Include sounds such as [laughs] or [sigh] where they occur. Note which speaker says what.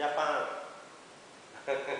Speaker 1: Japan. [laughs]